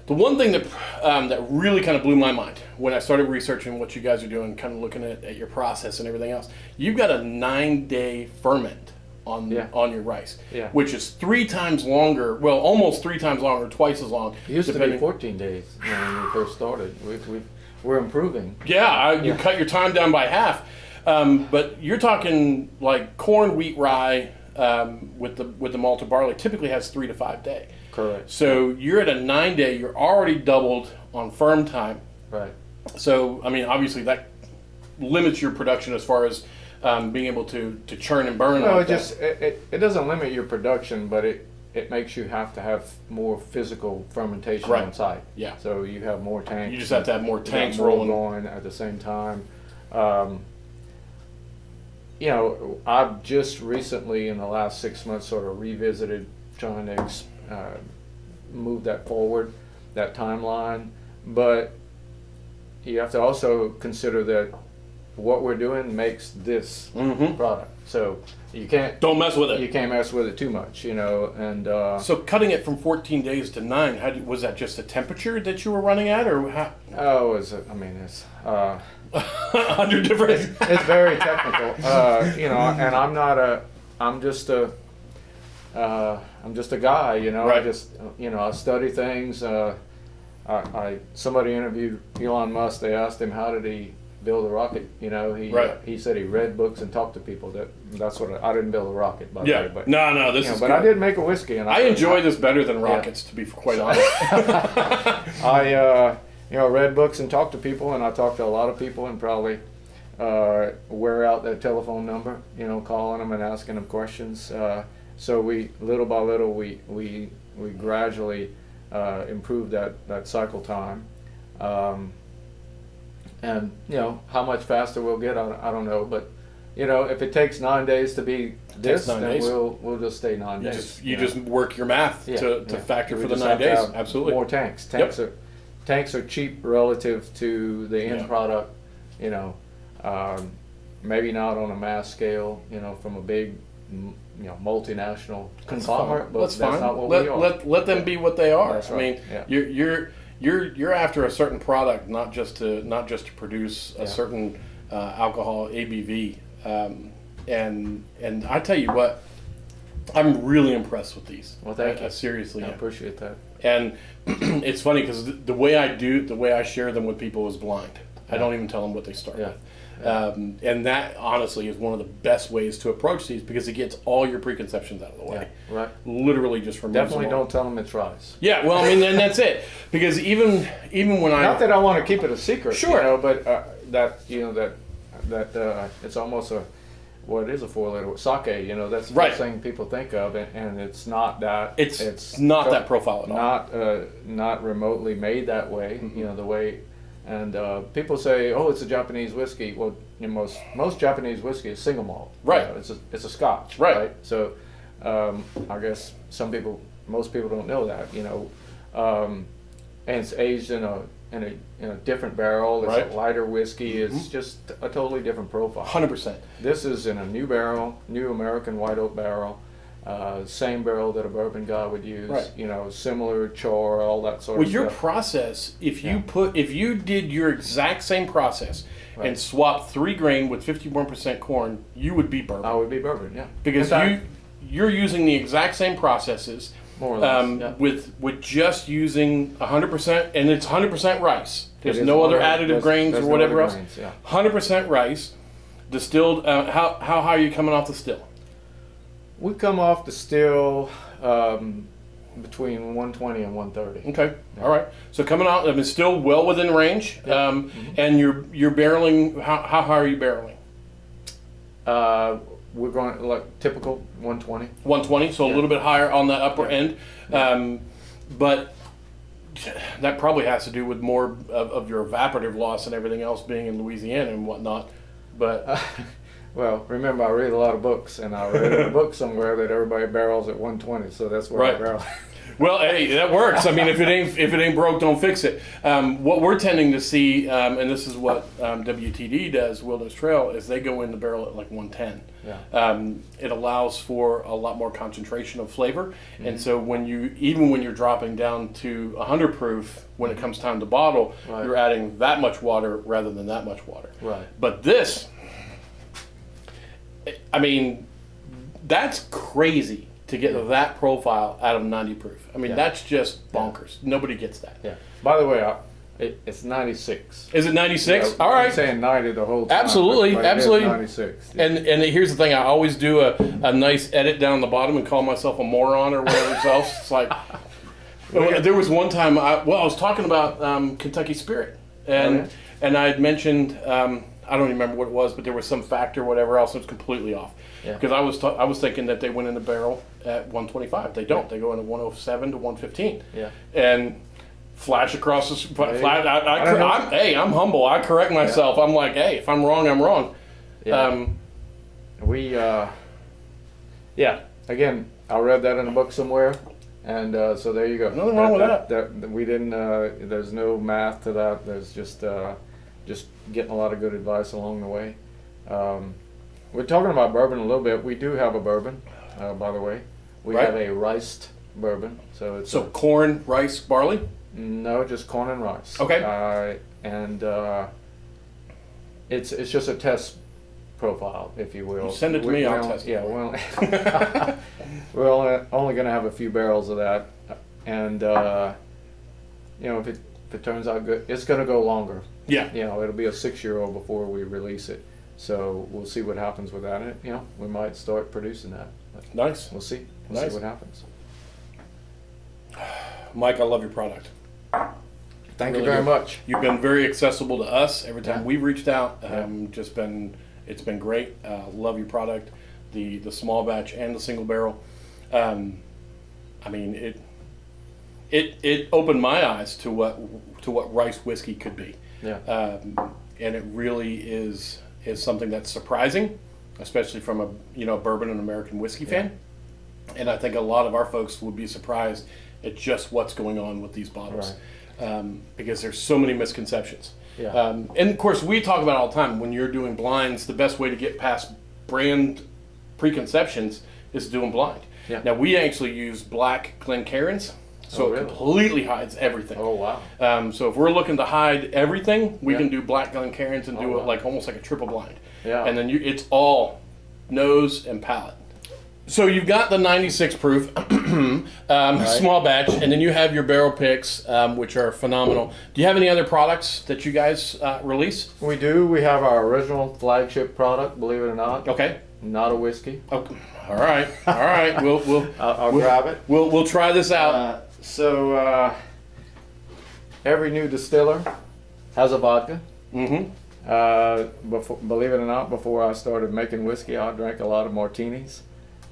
Speaker 1: the one thing that um, that really kind of blew my mind when I started researching what you guys are doing, kind of looking at, at your process and everything else, you've got a nine day ferment on
Speaker 2: yeah.
Speaker 1: on your rice,
Speaker 2: yeah.
Speaker 1: which is three times longer. Well, almost three times longer, twice as long.
Speaker 2: It used depending. to be 14 days when we first started. We, we, we're improving.
Speaker 1: Yeah, I, you yeah. cut your time down by half. Um, but you're talking like corn, wheat, rye um, with the with the malted barley. Typically has three to five day.
Speaker 2: Correct.
Speaker 1: So you're at a nine day. You're already doubled on firm time.
Speaker 2: Right.
Speaker 1: So I mean, obviously that limits your production as far as um, being able to, to churn and burn.
Speaker 2: No,
Speaker 1: like
Speaker 2: it just it, it, it, doesn't limit your production, but it it makes you have to have more physical fermentation
Speaker 1: right.
Speaker 2: on site.
Speaker 1: Yeah.
Speaker 2: So you have more tanks.
Speaker 1: You just have to have more tanks
Speaker 2: more
Speaker 1: rolling
Speaker 2: going at the same time. Um, you know, I've just recently, in the last six months, sort of revisited trying to uh, move that forward, that timeline. But you have to also consider that what we're doing makes this
Speaker 1: mm-hmm.
Speaker 2: product. So you can't
Speaker 1: don't mess with it.
Speaker 2: You can't mess with it too much, you know. And uh,
Speaker 1: so cutting it from 14 days to nine, how do, was that just a temperature that you were running at, or how?
Speaker 2: Oh, is it? I mean, it's. Uh, [laughs]
Speaker 1: under different.
Speaker 2: It's, it's very technical, uh, you know, and I'm not a. I'm just a. am uh, just a guy, you know.
Speaker 1: Right.
Speaker 2: I just, you know, I study things. Uh, I, I somebody interviewed Elon Musk. They asked him how did he build a rocket. You know, he
Speaker 1: right.
Speaker 2: he said he read books and talked to people. That that's what I, I didn't build a rocket, by
Speaker 1: yeah.
Speaker 2: the way. But
Speaker 1: no, no, this
Speaker 2: is.
Speaker 1: Know,
Speaker 2: but I did make a whiskey, and
Speaker 1: I, I enjoy this better than rockets, yeah. to be quite honest. [laughs] [laughs]
Speaker 2: I uh, you know read books and talked to people, and I talked to a lot of people, and probably uh, wear out their telephone number. You know, calling them and asking them questions. Uh, so we little by little we we we gradually uh, improved that that cycle time. Um, and you know how much faster we'll get, I, I don't know, but you know if it takes nine days to be this, then days. we'll we'll just stay nine
Speaker 1: you
Speaker 2: days.
Speaker 1: Just, you, you just work your math yeah, to, to yeah. factor we for the nine days. Absolutely,
Speaker 2: more tanks. Tanks yep. are tanks are cheap relative to the end
Speaker 1: yeah.
Speaker 2: product. You know, um, maybe not on a mass scale. You know, from a big you know multinational conglomerate, but
Speaker 1: that's,
Speaker 2: that's not what
Speaker 1: let,
Speaker 2: we are.
Speaker 1: Let let them be what they are.
Speaker 2: That's
Speaker 1: I mean,
Speaker 2: yeah.
Speaker 1: you're you're you're you're after a certain product, not just to not just to produce a
Speaker 2: yeah.
Speaker 1: certain uh, alcohol ABV. Um, and and I tell you what, I'm really impressed with these.
Speaker 2: Well, thank
Speaker 1: I,
Speaker 2: you.
Speaker 1: I seriously
Speaker 2: I appreciate that.
Speaker 1: And [clears throat] it's funny because the, the way I do, the way I share them with people is blind. I don't even tell them what they start
Speaker 2: Yeah.
Speaker 1: with. Um, and that honestly is one of the best ways to approach these because it gets all your preconceptions out of the way.
Speaker 2: Yeah, right.
Speaker 1: Literally just removes
Speaker 2: Definitely don't tell them it's rice.
Speaker 1: Yeah, well, I mean, and that's it. Because even even when I
Speaker 2: Not that I want to keep it a secret,
Speaker 1: Sure.
Speaker 2: you know, but uh, that you know that that uh, it's almost a well what is a four letter sake. You know, that's the
Speaker 1: Right.
Speaker 2: first thing people think of, and, and it's not that.
Speaker 1: it's, it's not that profile at all.
Speaker 2: not uh, not remotely made that way.
Speaker 1: Mm-hmm.
Speaker 2: You know the way, and uh, people say, "Oh, it's a Japanese whiskey." Well, you know, most most Japanese whiskey is single malt. You
Speaker 1: Right.
Speaker 2: know, it's a it's a Scotch.
Speaker 1: Right.
Speaker 2: So, um, I guess some people, most people don't know that. You know, um, and it's aged in a in a in a different barrel. It's
Speaker 1: Right. Mm-hmm.
Speaker 2: a lighter whiskey. It's just a totally different profile.
Speaker 1: Hundred percent.
Speaker 2: This is in a new barrel, new American white oak barrel, uh, same barrel that a bourbon guy would use.
Speaker 1: Right.
Speaker 2: You know, similar char, all that sort
Speaker 1: Well,
Speaker 2: of stuff.
Speaker 1: Well, your process, if you
Speaker 2: Yeah.
Speaker 1: put, if you did your exact same process and swapped three grain with fifty-one percent corn, you would be bourbon
Speaker 2: I would be bourbon, yeah.
Speaker 1: because
Speaker 2: fact,
Speaker 1: you you're using the exact same processes
Speaker 2: more or less,
Speaker 1: um,
Speaker 2: yeah.
Speaker 1: with with just using hundred percent, and it's hundred percent rice. There's no other
Speaker 2: 100
Speaker 1: additive
Speaker 2: there's-
Speaker 1: grains
Speaker 2: there's
Speaker 1: or whatever
Speaker 2: other
Speaker 1: else.
Speaker 2: grains, yeah.
Speaker 1: Hundred percent rice, distilled. Uh, how how high are you coming off the still?
Speaker 2: We come off the still um, between 120 and 130.
Speaker 1: Okay, all right. So coming out, I mean, still well within range. Um, And you're you're barreling. How, how high are you barreling?
Speaker 2: Uh, we're going like typical 120.
Speaker 1: 120, so a little bit higher on the upper
Speaker 2: Yeah.
Speaker 1: end. Um, but that probably has to do with more of, of your evaporative loss and everything else being in Louisiana and whatnot. But [laughs]
Speaker 2: Well, remember I read a lot of books, and I read a [laughs] book somewhere that everybody barrels at 120, so that's where
Speaker 1: Right.
Speaker 2: I barrel. [laughs]
Speaker 1: well, hey, that works. I mean, if it ain't if it ain't broke, don't fix it. Um, what we're tending to see, um, and this is what um, WTD does, Wilderness Trail, is they go in the barrel at like 110.
Speaker 2: Yeah.
Speaker 1: um, it allows for a lot more concentration of flavor. And so when you, even when you're dropping down to 100 proof, when it comes time to bottle,
Speaker 2: Right.
Speaker 1: you're adding that much water rather than that much water.
Speaker 2: Right.
Speaker 1: But this, I mean, that's crazy to get that profile out of 90 proof. I mean,
Speaker 2: Yeah.
Speaker 1: that's just bonkers. Nobody gets that.
Speaker 2: Yeah. By the way, I, it, it's 96.
Speaker 1: Is it 96?
Speaker 2: Yeah,
Speaker 1: All
Speaker 2: I'm saying 90 the whole time.
Speaker 1: Absolutely, absolutely.
Speaker 2: 96.
Speaker 1: And and here's the thing: I always do a, a nice edit down the bottom and call myself a moron or whatever else. It's like [laughs] there was one time. I, well, I was talking about um, Kentucky Spirit, and
Speaker 2: Oh, yeah?
Speaker 1: and I had mentioned um, I don't even remember what it was, but there was some factor, or whatever else, that was completely off.
Speaker 2: Yeah.
Speaker 1: Because I was ta- I was thinking that they went in the barrel at 125. They don't. They go into 107 to 115.
Speaker 2: Yeah.
Speaker 1: And flash across the s- flash. I, I,
Speaker 2: I don't know.
Speaker 1: I'm, hey, I'm humble. I correct myself. I'm like, hey, if I'm wrong, I'm wrong.
Speaker 2: Yeah.
Speaker 1: Um,
Speaker 2: we, uh, yeah, again, I read that in a book somewhere. And uh, so there you go.
Speaker 1: Nothing wrong with that.
Speaker 2: that. We didn't. Uh, there's no math to that. There's just uh, just getting a lot of good advice along the way. Um, we're talking about bourbon a little bit. We do have a bourbon, uh, by the way. We
Speaker 1: Right.
Speaker 2: have a riced bourbon. So it's
Speaker 1: so
Speaker 2: a-
Speaker 1: corn, rice, barley.
Speaker 2: no, just corn and rice.
Speaker 1: Okay.
Speaker 2: Uh, and uh, it's it's just a test profile, if you will.
Speaker 1: You send it to
Speaker 2: We-
Speaker 1: me,
Speaker 2: we
Speaker 1: I'll
Speaker 2: only-
Speaker 1: test it
Speaker 2: Yeah, well, [laughs] we're only, only going to have a few barrels of that, and uh, you know, if it if it turns out good, it's going to go longer.
Speaker 1: Yeah.
Speaker 2: You know, it'll be a six-year-old before we release it. So we'll see what happens with that. And, you know, we might start producing that. But
Speaker 1: Nice.
Speaker 2: we'll see. We'll
Speaker 1: Nice.
Speaker 2: see what happens. [sighs]
Speaker 1: Mike, I love your product.
Speaker 2: Thank
Speaker 1: Really
Speaker 2: you very
Speaker 1: good.
Speaker 2: much.
Speaker 1: You've been very accessible to us every time
Speaker 2: Yeah.
Speaker 1: we've reached out.
Speaker 2: Yeah.
Speaker 1: Um, Just been, it's been great. Uh, love your product, the the small batch and the single barrel. Um, I mean it. It it opened my eyes to what to what rice whiskey could be.
Speaker 2: Yeah.
Speaker 1: um, and it really is is something that's surprising, especially from a you know bourbon and American whiskey fan. And I think a lot of our folks would be surprised at just what's going on with these bottles, um, because there's so many misconceptions.
Speaker 2: Yeah.
Speaker 1: Um, and of course, we talk about all the time when you're doing blinds. The best way to get past brand preconceptions is to do them blind.
Speaker 2: Yeah.
Speaker 1: Now we actually use black Glencairns, so
Speaker 2: Oh,
Speaker 1: it completely hides everything.
Speaker 2: Oh wow.
Speaker 1: Um, so if we're looking to hide everything, we
Speaker 2: Yeah.
Speaker 1: can do black Glencairns and
Speaker 2: Oh,
Speaker 1: do it
Speaker 2: wow.
Speaker 1: like almost like a triple blind.
Speaker 2: Yeah.
Speaker 1: And then you, it's all nose and palate. So you've got the 96 proof, [clears throat] um, small batch, and then you have your barrel picks, um, which are phenomenal. Do you have any other products that you guys uh, release?
Speaker 2: We do. We have our original flagship product, believe it or not.
Speaker 1: Okay.
Speaker 2: Not a whiskey.
Speaker 1: Okay. All right. All right. We'll we'll [laughs]
Speaker 2: I'll, I'll
Speaker 1: we'll,
Speaker 2: grab it.
Speaker 1: We'll we'll try this out.
Speaker 2: Uh, so uh, every new distiller has a vodka.
Speaker 1: mm-hmm.
Speaker 2: Uh, before, believe it or not, before I started making whiskey, I drank a lot of martinis,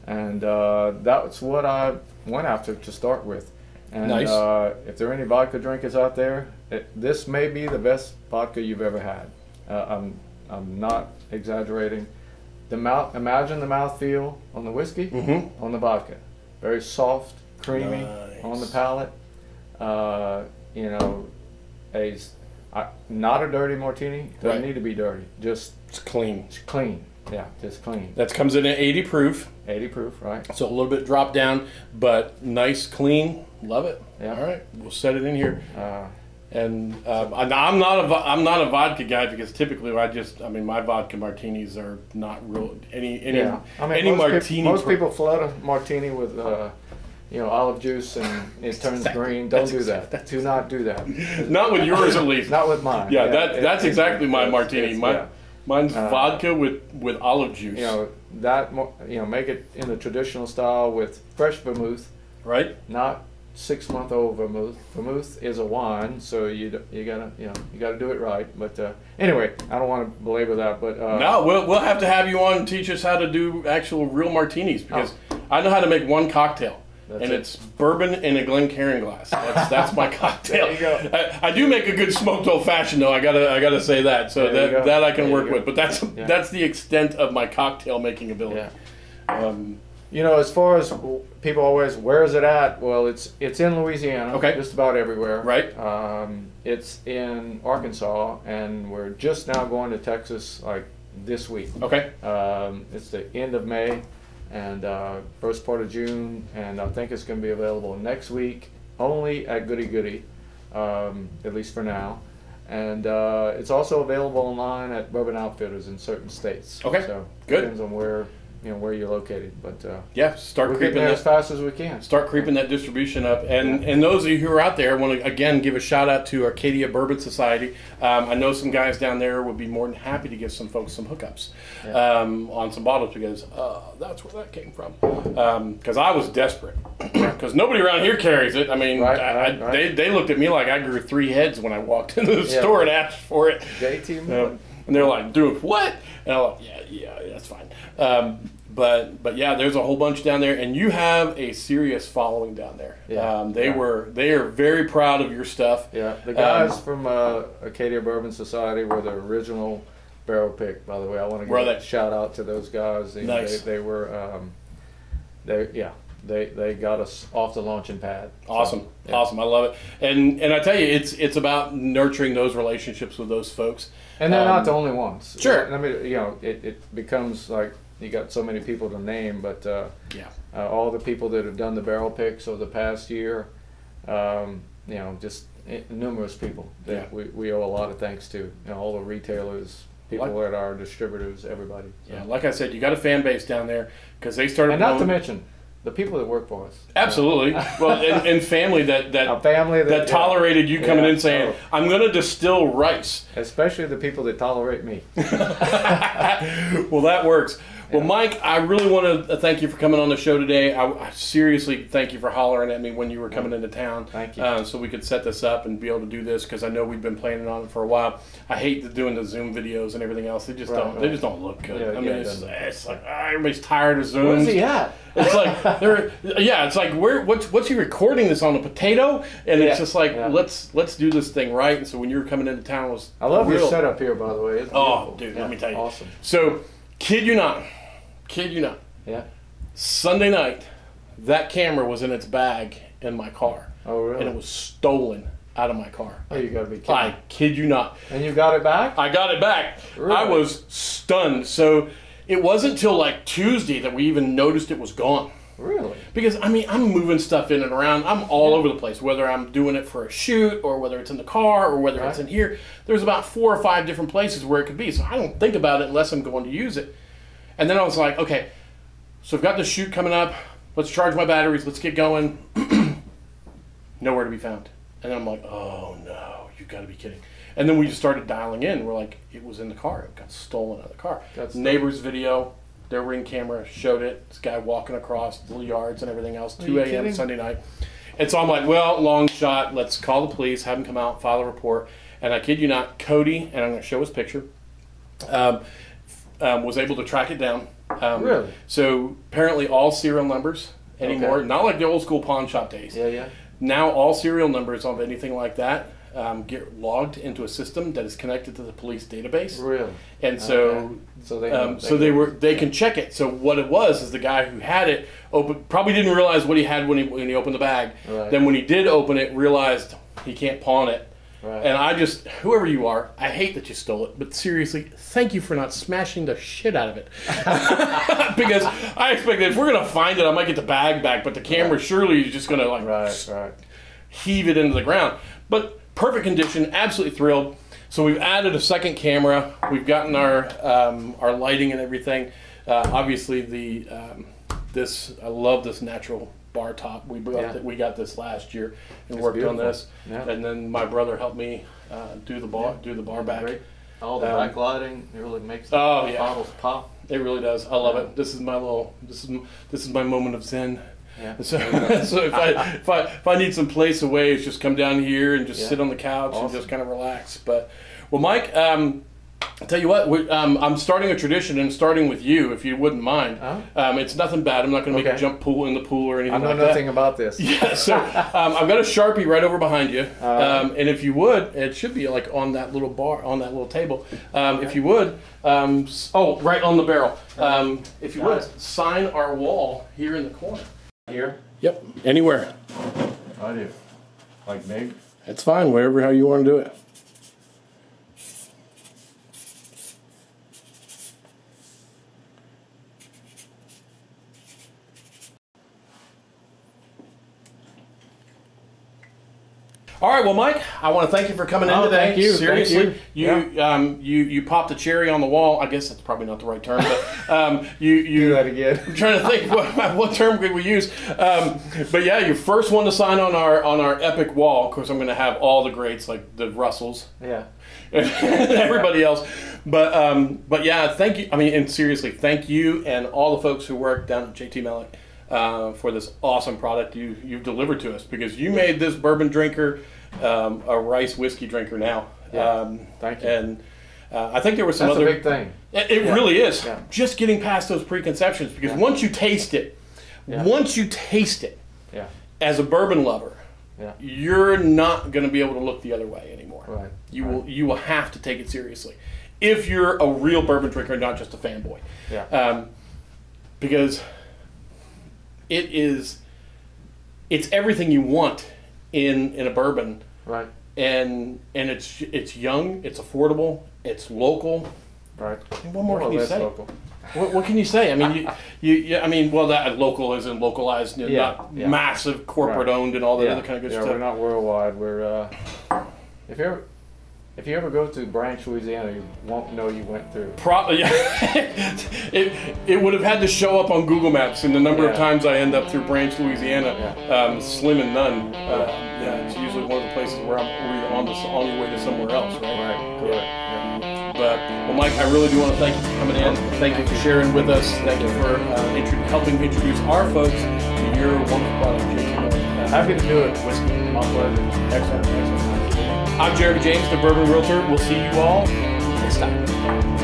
Speaker 2: and uh, that's what I went after to start with. And
Speaker 1: Nice.
Speaker 2: uh, if there are any vodka drinkers out there, it, this may be the best vodka you've ever had. Uh, I'm I'm not exaggerating. The mouth, imagine the mouthfeel on the whiskey,
Speaker 1: Mm-hmm.
Speaker 2: on the vodka, very soft, creamy on the palate. Uh, you know, a I- not a dirty martini. Doesn't
Speaker 1: Right.
Speaker 2: need to be dirty. Just
Speaker 1: It's clean.
Speaker 2: clean. Yeah, just clean.
Speaker 1: That comes in at 80 proof,
Speaker 2: 80 proof, right?
Speaker 1: so a little bit drop down, but nice, clean. Love it.
Speaker 2: Yeah.
Speaker 1: All right. We'll set it in here.
Speaker 2: Uh,
Speaker 1: And I- I'm not a I'm not a vodka guy because typically I just I mean my vodka martinis are not real any any
Speaker 2: yeah, I mean,
Speaker 1: any
Speaker 2: most,
Speaker 1: martini.
Speaker 2: most people flood a martini with, uh, you know, olive juice and [laughs] it turns
Speaker 1: exactly-
Speaker 2: green. Don't
Speaker 1: that's
Speaker 2: do
Speaker 1: exact-
Speaker 2: that. Do not do that.
Speaker 1: not with yours at least.
Speaker 2: Not with mine.
Speaker 1: yeah, that
Speaker 2: it-
Speaker 1: that's
Speaker 2: it-
Speaker 1: exactly my
Speaker 2: it's-
Speaker 1: martini.
Speaker 2: it's-
Speaker 1: My,
Speaker 2: yeah.
Speaker 1: mine's
Speaker 2: Uh,
Speaker 1: vodka with with olive juice.
Speaker 2: You know that. mo- You know, make it in the traditional style with fresh vermouth.
Speaker 1: right?
Speaker 2: not six month old vermouth. Vermouth is a wine, so you d- you gotta you know you gotta do it right. But uh, anyway, I don't want to belabor that. But uh,
Speaker 1: no, we'll we'll have to have you on and teach us how to do actual real martinis because I know how to make one cocktail.
Speaker 2: That's
Speaker 1: and
Speaker 2: it.
Speaker 1: it's bourbon in a Glencairn glass. That's, that's my [laughs] cocktail.
Speaker 2: There you go.
Speaker 1: I, I do make a good smoked old fashioned though. I gotta I gotta say that. So
Speaker 2: There
Speaker 1: that that I can
Speaker 2: There
Speaker 1: work with. But that's
Speaker 2: Yeah.
Speaker 1: that's the extent of my cocktail making ability.
Speaker 2: yeah,
Speaker 1: Um,
Speaker 2: you know, as far as people always, where is it at? Well, it's it's in Louisiana.
Speaker 1: Okay.
Speaker 2: just about everywhere.
Speaker 1: Right.
Speaker 2: Um, it's in Arkansas, and we're just now going to Texas like this week.
Speaker 1: okay.
Speaker 2: Um, it's the end of May and uh, first part of June, and I think it's going to be available next week only at Goody Goody, um, at least for now. And uh, it's also available online at Bourbon Outfitters in certain states.
Speaker 1: Okay,
Speaker 2: so
Speaker 1: good.
Speaker 2: Depends on where you know where you're located, but uh,
Speaker 1: Yeah. Start creeping that
Speaker 2: as fast as we can.
Speaker 1: start creeping that distribution up. And and those of you who are out there, I want to again give a shout out to Acadia Bourbon Society. Um, I know some guys down there would be more than happy to give some folks some hookups um, on some bottles because uh, that's where that came from. Because I was desperate [coughs] because nobody around here carries it. I mean,
Speaker 2: Right,
Speaker 1: I,
Speaker 2: right,
Speaker 1: I,
Speaker 2: right.
Speaker 1: They, they looked at me like I grew three heads when I walked [laughs] into the
Speaker 2: Yeah.
Speaker 1: store and asked for it.
Speaker 2: JT
Speaker 1: Um, and they're like, dude, what? And I'm like, yeah, yeah, that's fine. Um, but but yeah, there's a whole bunch down there, and you have a serious following down there.
Speaker 2: Yeah,
Speaker 1: Um, they
Speaker 2: yeah.
Speaker 1: were they are very proud of your stuff.
Speaker 2: Yeah, the guys
Speaker 1: Um,
Speaker 2: from uh, Acadia Bourbon Society were the original barrel pick. By the way, I want to give a shout out to those guys. They,
Speaker 1: Nice.
Speaker 2: they, they were, um, they yeah, they they got us off the launching pad. So,
Speaker 1: Awesome,
Speaker 2: yeah.
Speaker 1: awesome. I love it. And and I tell you, it's it's about nurturing those relationships with those folks.
Speaker 2: And they're
Speaker 1: Um,
Speaker 2: not the only ones.
Speaker 1: sure.
Speaker 2: I mean, you know, it, it becomes like you got so many people to name, but uh,
Speaker 1: Yeah.
Speaker 2: uh, all the people that have done the barrel picks over the past year, um, you know, just numerous people that
Speaker 1: Yeah.
Speaker 2: we, we owe a lot of thanks to. You know, all the retailers, people
Speaker 1: Like-
Speaker 2: at our distributors, everybody. So.
Speaker 1: Yeah, like I said, you got a fan base down there because they started.
Speaker 2: And not to mention the people that work for us.
Speaker 1: absolutely well, and, and family that
Speaker 2: A
Speaker 1: that
Speaker 2: family that,
Speaker 1: that tolerated you coming
Speaker 2: Yeah.
Speaker 1: in saying,
Speaker 2: Oh.
Speaker 1: "I'm going to distill rice."
Speaker 2: especially the people that tolerate me. [laughs] [laughs]
Speaker 1: well, that works. Well, Mike, I really want to thank you for coming on the show today. I, I seriously thank you for hollering at me when you were coming into town.
Speaker 2: Thank you.
Speaker 1: Uh, so we could set this up and be able to do this because I know we've been planning on it for a while. I hate the, doing the Zoom videos and everything else. They just
Speaker 2: Right,
Speaker 1: don't. They just don't look good.
Speaker 2: Yeah,
Speaker 1: I mean,
Speaker 2: yeah, it
Speaker 1: it's, it's like ah, everybody's tired of Zoom.
Speaker 2: Where's he at?
Speaker 1: It's like they're yeah. It's like where what's what's he recording this on a potato? And
Speaker 2: Yeah,
Speaker 1: it's just like
Speaker 2: yeah.
Speaker 1: let's let's do this thing right. And so when you were coming into town, it was
Speaker 2: I love
Speaker 1: real.
Speaker 2: your setup here, by the way. It's
Speaker 1: Oh,
Speaker 2: beautiful.
Speaker 1: dude,
Speaker 2: Yeah,
Speaker 1: let me tell you.
Speaker 2: Awesome.
Speaker 1: So, kid you not, kid you not.
Speaker 2: Yeah.
Speaker 1: Sunday night, that camera was in its bag in my car,
Speaker 2: Oh, really?
Speaker 1: and it was stolen out of my car.
Speaker 2: oh, you gotta be kidding.
Speaker 1: I kid you not.
Speaker 2: And you got it back?
Speaker 1: I got it back.
Speaker 2: Really?
Speaker 1: I was stunned. So it wasn't till like Tuesday that we even noticed it was gone.
Speaker 2: Really?
Speaker 1: Because I mean, I'm moving stuff in and around. I'm all over the place. Whether I'm doing it for a shoot, or whether it's in the car, or whether it's in here. There's about four or five different places where it could be. So I don't think about it unless I'm going to use it. And then I was like, okay, So I've got the shoot coming up. Let's charge my batteries. Let's get going. [clears throat] Nowhere to be found. And then I'm like, oh no, you got to be kidding. And then we just started dialing in. We're like, it was in the car. It got stolen out of the car.
Speaker 2: Stolen.
Speaker 1: Neighbor's video, their ring camera showed it. This guy walking across the yards and everything else.
Speaker 2: you
Speaker 1: 2 a.m. Sunday night. And so I'm like, well, long shot. Let's call the police, have them come out, file a report. And I kid you not, Cody, and I'm going to show his picture, um, um, was able to track it down. Um,
Speaker 2: Really?
Speaker 1: So apparently, all serial numbers anymore,
Speaker 2: Okay.
Speaker 1: not like the old school pawn shop days.
Speaker 2: Yeah, yeah.
Speaker 1: Now, all serial numbers of anything like that um, get logged into a system that is connected to the police database.
Speaker 2: Really.
Speaker 1: And so,
Speaker 2: Okay. So they.
Speaker 1: um, so they were they can check it. So what it was is the guy who had it open probably didn't realize what he had when he when he opened the bag.
Speaker 2: Right.
Speaker 1: Then when he did open it, realized he can't pawn it.
Speaker 2: Right.
Speaker 1: And I just, whoever you are, I hate that you stole it, but seriously, thank you for not smashing the shit out of it. [laughs] because I expected if we're gonna find it, I might get the bag back, but the camera surely is just gonna like
Speaker 2: Right. Right.
Speaker 1: heave it into the ground. But perfect condition, absolutely thrilled. So we've added a second camera. We've gotten our um, our lighting and everything. Uh, obviously, the um, this I love this natural bar top. We got
Speaker 2: Yeah.
Speaker 1: we got this last year and
Speaker 2: It's
Speaker 1: worked on this.
Speaker 2: Yeah.
Speaker 1: And then my brother helped me uh, do the bar do the bar back.
Speaker 2: Great. All the
Speaker 1: Um,
Speaker 2: backlighting it really makes the
Speaker 1: Oh, yeah.
Speaker 2: bottles pop.
Speaker 1: It really does. I love
Speaker 2: Yeah.
Speaker 1: it. This is my little this is this is my moment of zen.
Speaker 2: Yeah. [laughs]
Speaker 1: So, so if I if I if I need some place away, it's just come down here and just
Speaker 2: Yeah.
Speaker 1: sit on the couch and just kind of relax. But well, Mike, um, I'll tell you what, we, um, I'm starting a tradition and starting with you, if you wouldn't mind.
Speaker 2: Oh.
Speaker 1: Um, it's nothing bad. I'm not going to make
Speaker 2: Okay.
Speaker 1: you jump pool in the pool or anything
Speaker 2: I know
Speaker 1: like
Speaker 2: nothing
Speaker 1: that.
Speaker 2: about this. [laughs]
Speaker 1: Yeah, so um, I've got a sharpie right over behind you,
Speaker 2: Uh,
Speaker 1: um, and if you would, it should be like on that little bar, on that little table. Um, if you would, um, oh, right on the barrel. Um, if you
Speaker 2: Got
Speaker 1: would,
Speaker 2: it.
Speaker 1: sign our wall here in the corner.
Speaker 2: Here.
Speaker 1: Yep, anywhere.
Speaker 2: I do. Like big.
Speaker 1: It's fine, wherever how you want to do it. All right, well, Mike, I want to thank you for coming in
Speaker 2: Oh,
Speaker 1: today.
Speaker 2: thank you, thank
Speaker 1: Seriously,
Speaker 2: you.
Speaker 1: you um, you you popped the cherry on the wall. I guess that's probably not the right term, but um, you you
Speaker 2: Do that again.
Speaker 1: I'm trying to think what, [laughs] what term could we use. Um, but yeah, your first one to sign on our on our epic wall. Of course, I'm going to have all the greats like the Russells
Speaker 2: Yeah. [laughs]
Speaker 1: everybody else. But um, but yeah, thank you. I mean, and seriously, thank you and all the folks who work down at JT Meleck uh, for this awesome product you you've delivered to us because you made this bourbon drinker um, a rice whiskey drinker now.
Speaker 2: Yeah.
Speaker 1: Um,
Speaker 2: Thank you.
Speaker 1: And uh, I think there was some
Speaker 2: That's
Speaker 1: other
Speaker 2: a big thing.
Speaker 1: it, it
Speaker 2: Yeah.
Speaker 1: really is.
Speaker 2: Yeah.
Speaker 1: Just getting past those preconceptions because once you taste it, once you taste it
Speaker 2: Yeah.
Speaker 1: as a bourbon lover,
Speaker 2: Yeah.
Speaker 1: you're not going to be able to look the other way anymore.
Speaker 2: Right.
Speaker 1: You
Speaker 2: right.
Speaker 1: will you will have to take it seriously if you're a real bourbon drinker, and not just a fanboy.
Speaker 2: Yeah.
Speaker 1: Um, because it is it's everything you want in in a bourbon
Speaker 2: Right.
Speaker 1: and and it's it's young, it's affordable, it's local.
Speaker 2: Right.
Speaker 1: And what more
Speaker 2: More
Speaker 1: can you say?
Speaker 2: local.
Speaker 1: What, what can you say? I mean, [laughs] you, you, I mean, well, that local isn't localized, you know,
Speaker 2: Yeah,
Speaker 1: not
Speaker 2: yeah.
Speaker 1: massive corporate
Speaker 2: Right.
Speaker 1: owned and all that
Speaker 2: yeah.
Speaker 1: other kind of good
Speaker 2: yeah,
Speaker 1: stuff.
Speaker 2: we're not worldwide. We're uh, if you ever if you ever go to Branch, Louisiana, you won't know you went through.
Speaker 1: Probably, [laughs] yeah. it, it would have had to show up on Google Maps, and the number of times I end up through Branch, Louisiana,
Speaker 2: Yeah.
Speaker 1: um, slim and none. Uh, yeah, it's usually one of the places where I'm where you're on the on your way to somewhere else, right?
Speaker 2: Right. Correct. Yeah.
Speaker 1: But well, Mike, I really do want to thank you for coming in. Thank you for sharing with us. Thank you for uh, intro- helping introduce our folks to your wonderful product,
Speaker 2: Happy to do it. Whiskey. My pleasure.
Speaker 1: Excellent, excellent. I'm Jeremy James, the Bourbon Realtor. We'll see you all next time.